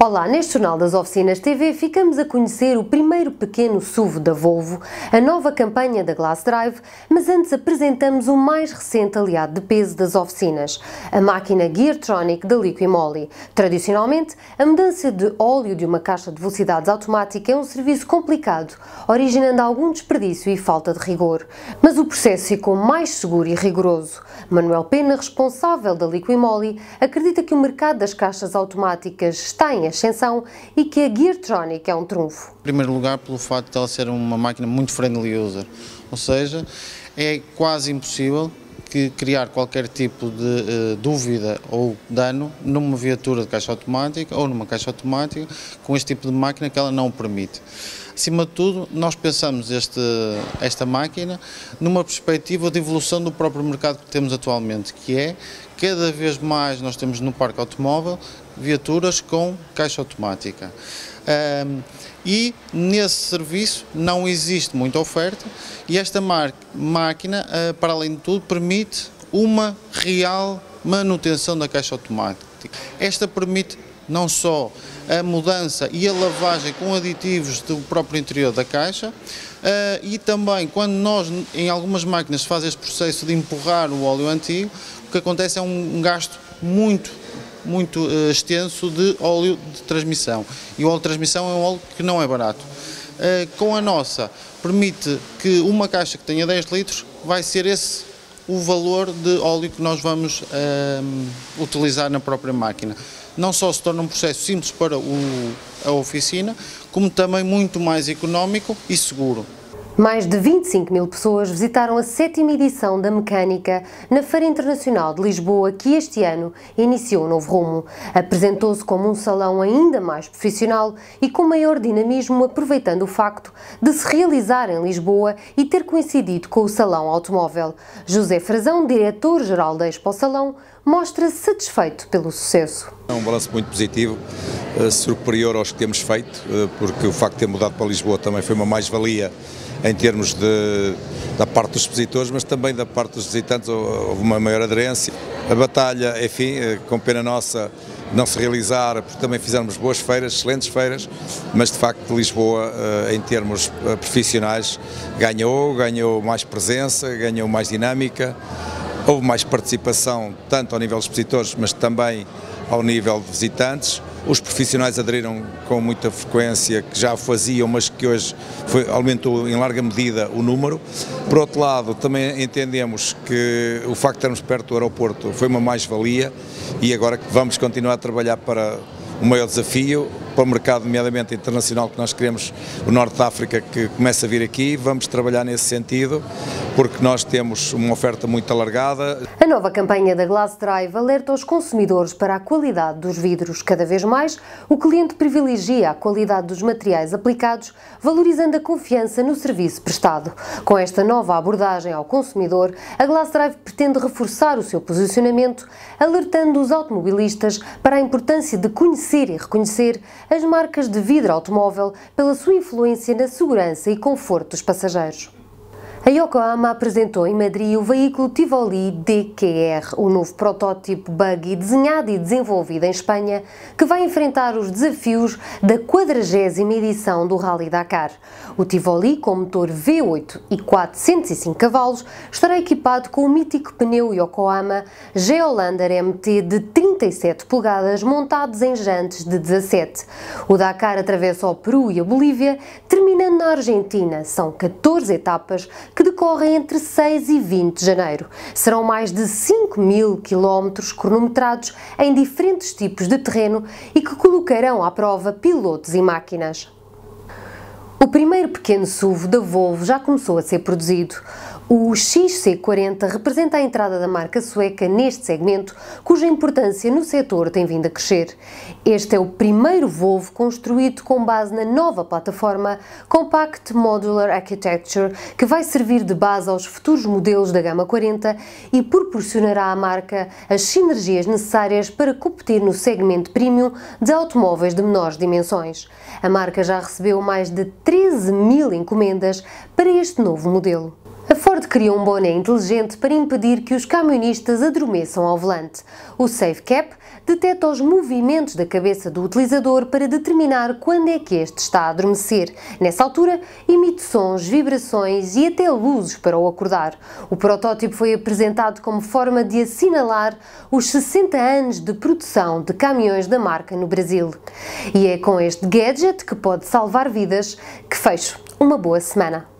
Olá, neste Jornal das Oficinas TV ficamos a conhecer o primeiro pequeno SUV da Volvo, a nova campanha da Glass Drive, mas antes apresentamos o mais recente aliado de peso das oficinas, a máquina Geartronic da Liqui-Moly. Tradicionalmente, a mudança de óleo de uma caixa de velocidades automática é um serviço complicado, originando algum desperdício e falta de rigor. Mas o processo ficou mais seguro e rigoroso. Manuel Pena, responsável da Liqui-Moly, acredita que o mercado das caixas automáticas está em ascensão e que a Geartronic é um trunfo. Em primeiro lugar, pelo facto de ela ser uma máquina muito friendly user, ou seja, é quase impossível que criar qualquer tipo de uh, dúvida ou dano numa viatura de caixa automática ou numa caixa automática com este tipo de máquina que ela não permite. Acima de tudo, nós pensamos este, esta máquina numa perspectiva de evolução do próprio mercado que temos atualmente, que é cada vez mais nós temos no parque automóvel viaturas com caixa automática. Um, e nesse serviço não existe muita oferta e esta máquina, uh, para além de tudo, permite uma real manutenção da caixa automática. Esta permite não só a mudança e a lavagem com aditivos do próprio interior da caixa, Uh, e também quando nós em algumas máquinas faz este processo de empurrar o óleo antigo, o que acontece é um, gasto muito muito uh, extenso de óleo de transmissão e o óleo de transmissão é um óleo que não é barato. Uh, com a nossa permite que uma caixa que tenha 10 litros vai ser esse o valor de óleo que nós vamos utilizar na própria máquina não só se torna um processo simples para o, a oficina, como também muito mais económico e seguro. Mais de 25 mil pessoas visitaram a sétima edição da Mecânica na Feira Internacional de Lisboa, que este ano iniciou um novo rumo. Apresentou-se como um salão ainda mais profissional e com maior dinamismo, aproveitando o facto de se realizar em Lisboa e ter coincidido com o Salão Automóvel. José Frazão, diretor-geral da Expo Salão, mostra-se satisfeito pelo sucesso. É um balanço muito positivo, eh, superior aos que temos feito, eh, porque o facto de ter mudado para Lisboa também foi uma mais-valia em termos de, da parte dos expositores, mas também da parte dos visitantes houve uma maior aderência. A batalha, enfim, eh, com pena nossa, não se realizar, porque também fizemos boas feiras, excelentes feiras, mas de facto Lisboa, eh, em termos eh, profissionais, ganhou, ganhou mais presença, ganhou mais dinâmica, houve mais participação, tanto ao nível dos expositores, mas também ao nível de visitantes. Os profissionais aderiram com muita frequência, que já faziam, mas que hoje foi, aumentou em larga medida o número. Por outro lado, também entendemos que o facto de estarmos perto do aeroporto foi uma mais-valia e agora vamos continuar a trabalhar para o maior desafio, para o mercado, nomeadamente internacional, que nós queremos, o Norte de África, que começa a vir aqui, vamos trabalhar nesse sentido, porque nós temos uma oferta muito alargada. A nova campanha da Glass Drive alerta os consumidores para a qualidade dos vidros. Cada vez mais, o cliente privilegia a qualidade dos materiais aplicados, valorizando a confiança no serviço prestado. Com esta nova abordagem ao consumidor, a Glass Drive pretende reforçar o seu posicionamento, alertando os automobilistas para a importância de conhecer e reconhecer as marcas de vidro automóvel pela sua influência na segurança e conforto dos passageiros. A Yokohama apresentou em Madrid o veículo Tivoli DQR, o novo protótipo buggy desenhado e desenvolvido em Espanha, que vai enfrentar os desafios da 40 edição do Rally Dakar. O Tivoli, com motor V8 e 405 cavalos, estará equipado com o mítico pneu Yokohama Geolander MT de 37 polegadas montados em jantes de 17. O Dakar atravessa o Peru e a Bolívia, terminando na Argentina. São 14 etapas que decorrem entre 6 e 20 de janeiro. Serão mais de 5 mil quilómetros cronometrados em diferentes tipos de terreno e que colocarão à prova pilotos e máquinas. O primeiro pequeno SUV da Volvo já começou a ser produzido. O XC40 representa a entrada da marca sueca neste segmento, cuja importância no setor tem vindo a crescer. Este é o primeiro Volvo construído com base na nova plataforma Compact Modular Architecture, que vai servir de base aos futuros modelos da gama 40 e proporcionará à marca as sinergias necessárias para competir no segmento premium de automóveis de menores dimensões. A marca já recebeu mais de 13 mil encomendas para este novo modelo. A Ford criou um boné inteligente para impedir que os camionistas adormeçam ao volante. O SafeCap detecta os movimentos da cabeça do utilizador para determinar quando é que este está a adormecer. Nessa altura, emite sons, vibrações e até luzes para o acordar. O protótipo foi apresentado como forma de assinalar os 60 anos de produção de caminhões da marca no Brasil. E é com este gadget que pode salvar vidas que fecho uma boa semana.